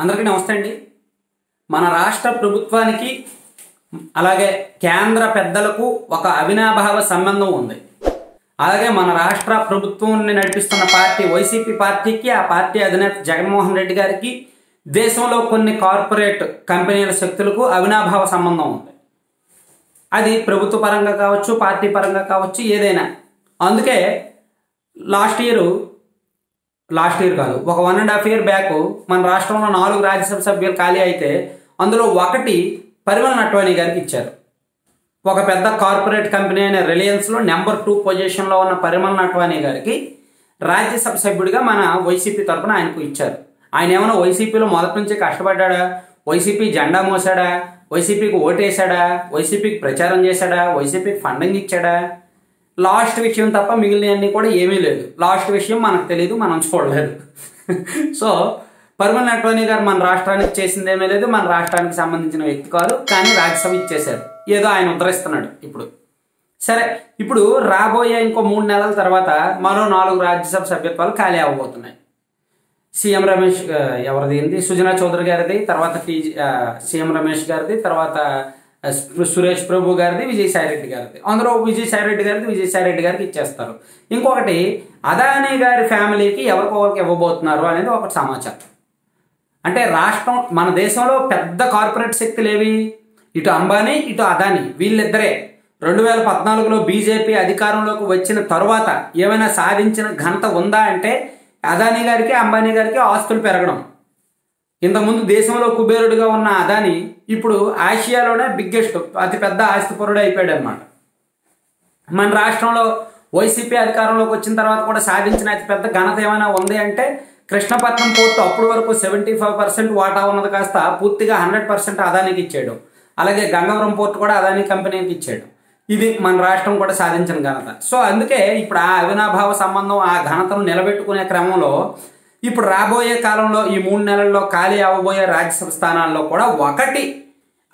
అందరికీ నమస్తే అండి. మన రాష్ట్ర ప్రభుత్వానికి అలాగే కేంద్ర పెద్దలకు ఒక అవినాభావ సంబంధం ఉంది. అలాగే మన రాష్ట్ర ప్రభుత్వాన్ని నడిపిస్తున్న పార్టీ వైసీపీ పార్టీకి ఆ పార్టీ అధినేత జగన్మోహన్ రెడ్డి గారికి దేశంలో కొన్ని కార్పొరేట్ కంపెనీల శక్తులకు అవినాభావ సంబంధం ఉంది. అది ప్రభుత్వ పరంగా కావచ్చు పార్టీ పరంగా కావచ్చు ఏదైనా. అందుకే లాస్ట్ ఇయర్ లాస్ట్ ఇయర్ కాదు. ఒక one and half year back మన రాష్ట్రంలో నాలుగు రాజ్యసభ సభ్యులు ఖాళీ అయితే అందులో ఒకటి పరిమళ నట్వాణి గారికి ఇచ్చారు. ఒక పెద్ద కార్పొరేట్ కంపెనీ అయిన రిలయన్స్లో నెంబర్ టూ పొజిషన్లో ఉన్న పరిమళ నట్వాణి గారికి రాజ్యసభ సభ్యుడిగా మన వైసీపీ తరపున ఆయనకు ఇచ్చారు. ఆయన ఏమైనా వైసీపీలో మొదటి నుంచి కష్టపడ్డాడా? వైసీపీ జెండా మోసాడా? వైసీపీకి ఓటేశాడా? వైసీపీకి ప్రచారం చేశాడా? వైసీపీకి ఫండింగ్ ఇచ్చాడా? లాస్ట్ విషయం తప్ప మిగిలినవన్నీ కూడా ఏమీ లేదు. లాస్ట్ విషయం మనకు తెలియదు మనం చూడలేదు. సో పరిమళ నట్వాణి గారు మన రాష్ట్రానికి చేసింది ఏమీ లేదు మన రాష్ట్రానికి సంబంధించిన వ్యక్తి కాదు కానీ రాజ్యసభ ఇచ్చేశారు. ఏదో ఆయన ఉద్ధరిస్తున్నాడు ఇప్పుడు. సరే ఇప్పుడు రాబోయే ఇంకో మూడు నెలల తర్వాత మరో నాలుగు రాజ్యసభ సభ్యత్వాలు ఖాళీ అవ్వబోతున్నాయి. సీఎం రమేష్ ఎవరిది సుజనా చౌదరి గారిది తర్వాత టీ సీఎం రమేష్ గారిది తర్వాత సురేష్ ప్రభు గారిది విజయసాయి రెడ్డి గారిది. అందులో విజయసాయి రెడ్డి గారిది విజయసాయి రెడ్డి గారికి ఇచ్చేస్తారు. ఇంకొకటి అదానీ గారి ఫ్యామిలీకి ఎవరికొకరికి ఇవ్వబోతున్నారు అనేది ఒక సమాచారం. అంటే రాష్ట్రం మన దేశంలో పెద్ద కార్పొరేట్ శక్తులు ఏవి? ఇటు అంబానీ ఇటు అదానీ వీళ్ళిద్దరే. రెండు వేల పద్నాలుగులో బీజేపీ అధికారంలోకి వచ్చిన తర్వాత ఏమైనా సాధించిన ఘనత ఉందా అంటే అదానీ గారికి అంబానీ గారికి ఆస్తులు పెరగడం. ఇంతకుముందు దేశంలో కుబేరుడిగా ఉన్న అదాని ఇప్పుడు ఆసియాలోనే బిగ్గెస్ట్ అతిపెద్ద ఆస్తిపరుడు అయిపోయాడు అనమాట మన రాష్ట్రంలో వైసీపీ అధికారంలోకి వచ్చిన తర్వాత కూడా సాధించిన అతిపెద్ద ఘనత ఏమైనా ఉంది అంటే కృష్ణపట్నం పోర్టు అప్పటి వరకు సెవెంటీ ఫైవ్ పర్సెంట్ వాటా ఉన్నది కాస్త పూర్తిగా హండ్రెడ్ పర్సెంట్ అదానికి ఇచ్చాడు అలాగే గంగవరం పోర్టు కూడా అదాని కంపెనీకి ఇచ్చాడు ఇది మన రాష్ట్రం కూడా సాధించిన ఘనత. సో అందుకే ఇప్పుడు ఆ అవినాభావ సంబంధం ఆ ఘనతను నిలబెట్టుకునే క్రమంలో ఇప్పుడు రాబోయే కాలంలో ఈ మూడు నెలల్లో ఖాళీ అవ్వబోయే రాజ్యసభ స్థానాల్లో కూడా ఒకటి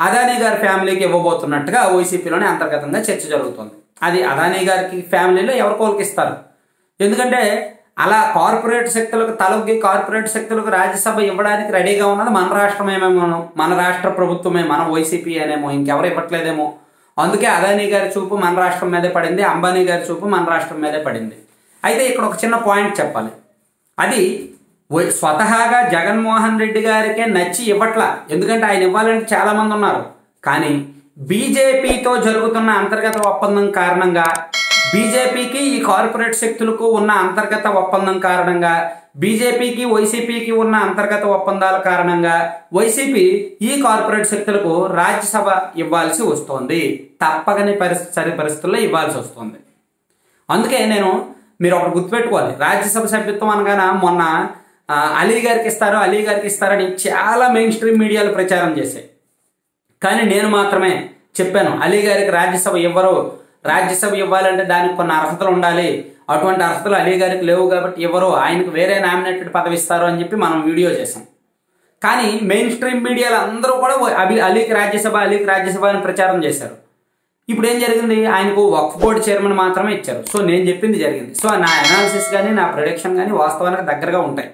అదానీ గారి ఫ్యామిలీకి ఇవ్వబోతున్నట్టుగా వైసీపీలోనే అంతర్గతంగా చర్చ జరుగుతుంది. అది అదానీ గారికి ఫ్యామిలీలో ఎవరు కోల్కిస్తారు? ఎందుకంటే అలా కార్పొరేట్ శక్తులకు తలొగ్గి కార్పొరేట్ శక్తులకు రాజ్యసభ ఇవ్వడానికి రెడీగా ఉన్నది మన రాష్ట్రమేమేమో మన రాష్ట్ర ప్రభుత్వమే మన వైసీపీ అనేమో ఇంకెవరు ఇవ్వట్లేదేమో. అందుకే అదానీ గారి చూపు మన రాష్ట్రం మీదే పడింది అంబానీ గారి చూపు మన రాష్ట్రం మీదే పడింది. అయితే ఇక్కడ ఒక చిన్న పాయింట్ చెప్పాలి. అది స్వతహాగా జగన్మోహన్ రెడ్డి గారికే నచ్చి ఇవ్వట్లా. ఎందుకంటే ఆయన ఇవ్వాలంటే చాలా మంది ఉన్నారు. కానీ బీజేపీతో జరుగుతున్న అంతర్గత ఒప్పందం కారణంగా బీజేపీకి ఈ కార్పొరేట్ శక్తులకు ఉన్న అంతర్గత ఒప్పందం కారణంగా బీజేపీకి వైసీపీకి ఉన్న అంతర్గత ఒప్పందాల కారణంగా వైసీపీ ఈ కార్పొరేట్ శక్తులకు రాజ్యసభ ఇవ్వాల్సి వస్తోంది. తప్పకని పరిస్థితి పరిస్థితుల్లో ఇవ్వాల్సి వస్తుంది. అందుకే నేను మీరు ఒకటి గుర్తుపెట్టుకోవాలి. రాజ్యసభ సభ్యత్వం అనగానే మొన్న అలీ గారికి ఇస్తారు అలీ గారికి ఇస్తారని చాలా మెయిన్ స్ట్రీమ్ మీడియాలు ప్రచారం చేశాయి. కానీ నేను మాత్రమే చెప్పాను అలీ గారికి రాజ్యసభ ఇవ్వరు. రాజ్యసభ ఇవ్వాలంటే దానికి కొన్ని అర్హతలు ఉండాలి. అటువంటి అర్హతలు అలీ గారికి లేవు కాబట్టి ఇవ్వరు. ఆయనకు వేరే నామినేటెడ్ పదవి ఇస్తారు అని చెప్పి మనం వీడియో చేసాం కానీ మెయిన్ స్ట్రీమ్ మీడియాలో అందరూ కూడా అభి అలీకి రాజ్యసభ అలీకి రాజ్యసభ అని ప్రచారం చేశారు. ఇప్పుడు ఏం జరిగింది? ఆయనకు వక్ఫ్ బోర్డు చైర్మన్ మాత్రమే ఇచ్చారు. సో నేను చెప్పింది జరిగింది. సో నా అనాలిసిస్ కానీ నా ప్రొడక్షన్ కానీ వాస్తవానికి దగ్గరగా ఉంటాయి.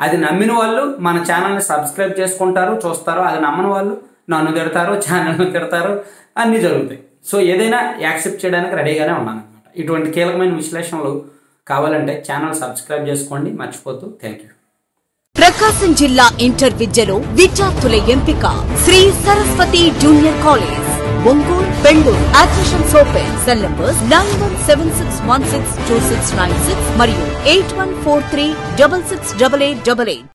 అది నమ్మిన వాళ్ళు మన ఛానల్ని సబ్స్క్రైబ్ చేసుకుంటారు చూస్తారు. అది నమ్మని వాళ్ళు నన్ను తిడతారు ఛానల్ని తిడతారు. అన్నీ జరుగుతాయి. సో ఏదైనా యాక్సెప్ట్ చేయడానికి రెడీగానే ఉన్నాను అనమాట ఇటువంటి కీలకమైన విశ్లేషణలు కావాలంటే ఛానల్ సబ్స్క్రైబ్ చేసుకోండి. మర్చిపోతూ థ్యాంక్ యూ. ప్రకాశం జిల్లా ఇంటర్ విద్యలో విద్యార్థుల ఎంపిక Shri Saraswati junior college. Ongole Bengaluru admission open cell numbers nine one seven six one six two six nine six మరియు eight one four three double six double eight double eight.